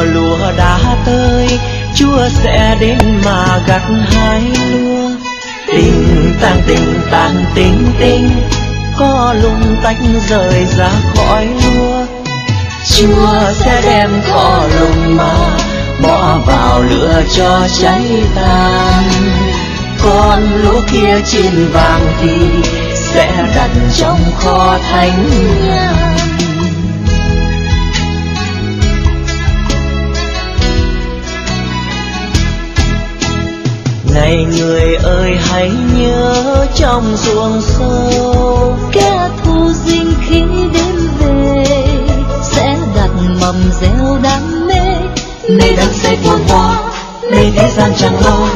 mùa lúa đã tới, chúa sẽ đến mà gặt hái lúa. Tình tang tình tang tình tình, có lùng tách rời ra khỏi lúa. Chúa sẽ đem cỏ lùng mà bỏ vào lửa cho cháy tàn. Con lúa kia chín vàng thì sẽ đặt trong kho thánh nhà. Này người ơi, hãy nhớ trong ruộng sâu, kẻ thù dinh khi đến về sẽ đặt mầm gieo đam mê. Mê đang say buồn hoa mê thế gian chẳng lo,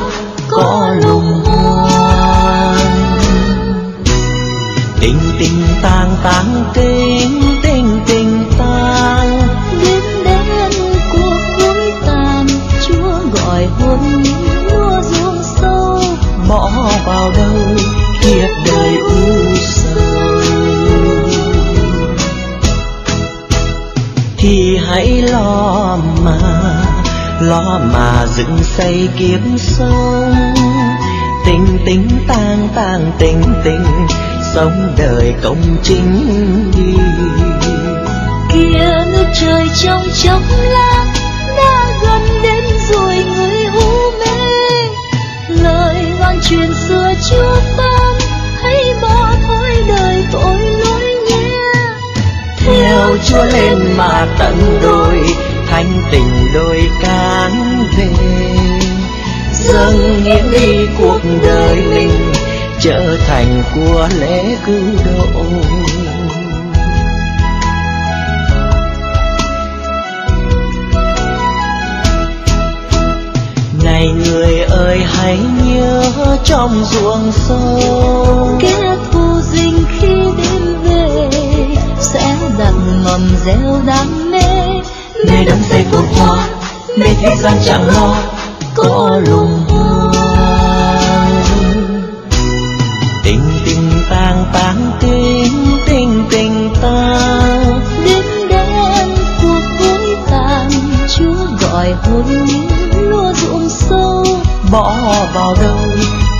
có lùng hoang. Tình tình tang tang kinh lo mà dựng xây kiếp sống tình tình tang tang tình tình sống đời công chính đi. Kia nước trời trong chốc lát đã gần đến rồi người u mê. Lời ngon truyền xưa chưa tan hãy bỏ thôi đời tội lỗi nhé. Theo chúa lên mà tận đôi thanh tình đôi cán về dâng hiến đi cuộc đời mình trở thành của lễ cứu độ. Này người ơi, hãy nhớ trong ruộng sâu. Kẻ thù dình khi đêm về, sẽ dặn mầm gieo đam mê mê đắm say phồn hoa mê thế gian chẳng lo, có lùng tình tình tang tang, tình tình tình tang đêm đen cuộc vui tàn, chúa gọi hồn nhiên lúa ruộng sâu, bỏ vào đâu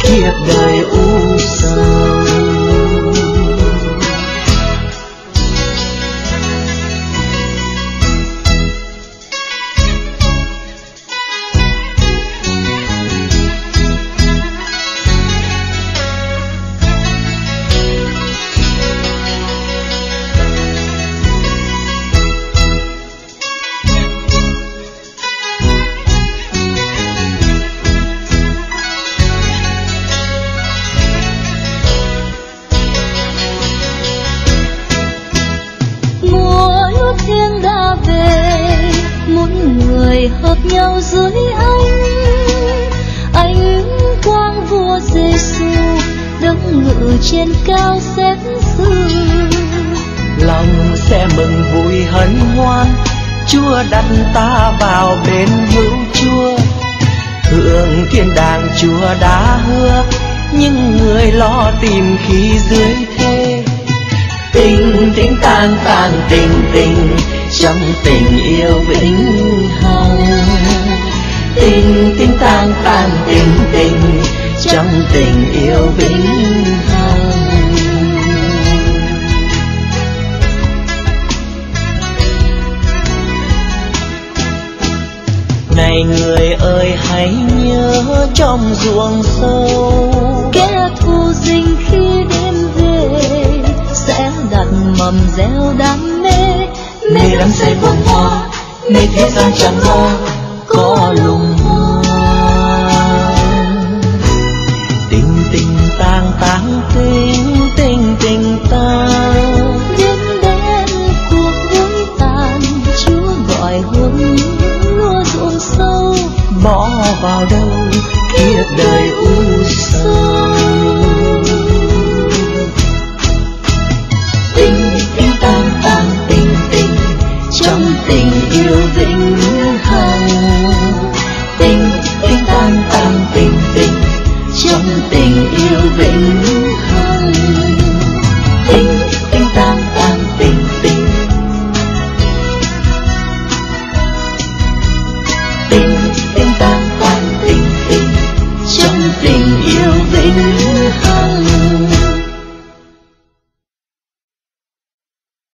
kiếp đời u sầu. Muốn hợp nhau dưới anh ánh quang vua giêsu đứng ngự trên cao xếp xử lòng sẽ mừng vui hân hoan, chúa đặt ta vào bên hữu chúa. Hưởng thiên đàng chúa đã hứa nhưng người lo tìm khi dưới thế. Tình tình tang tang, tình tình trong tình yêu vĩnh hằng. Tình tình tan tan, tình tình trong tình yêu vĩnh hằng. Này người ơi, hãy nhớ trong ruộng sâu. Kẻ thù dình khi đêm về sẽ đặt mầm gieo đam nơi đắm say cuồng hoa nơi thế gian chẳng lo có lùng hoa tình tình tang tang tình tình tình tang. Đến đến cuộc vui tàn chúa gọi hương lúa ruộng sâu. Bỏ vào đâu tình yêu vĩnh hằng. Tình tình tan tan tình tình tình tình tan tan tình tình trong tình yêu vĩnh hằng